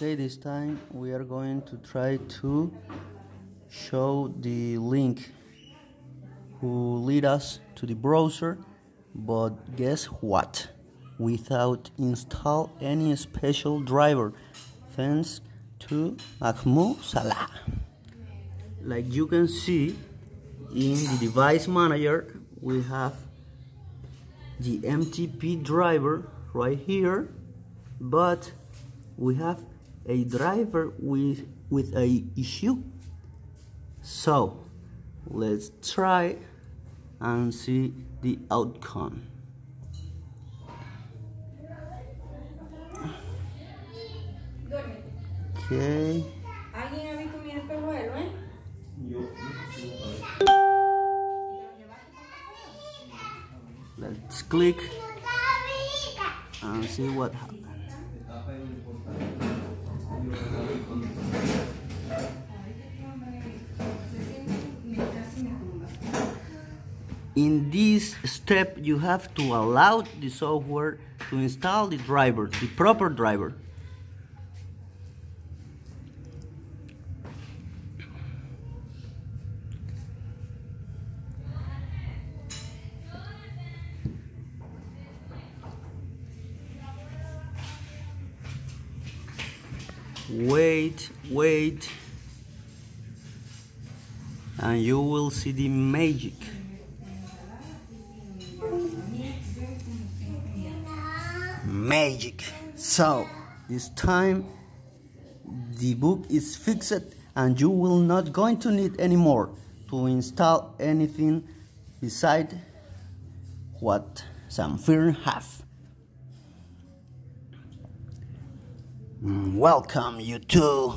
Okay, this time we are going to try to show the link who lead us to the browser, but guess what? Without install any special driver, thanks to Mahmoud Salah. Like you can see in the device manager, we have the MTP driver right here, but we have a driver with with a issue. So let's try and see the outcome. Okay. ¿Alguien ha visto mi espejuelo, eh? let's click and see what happens in this step you have to allow the software to install the driver the proper driver wait wait. And you will see the magic. Magic. So this time the book is fixed and you will not going to need anymore to install anything beside what Zamfir have welcome you to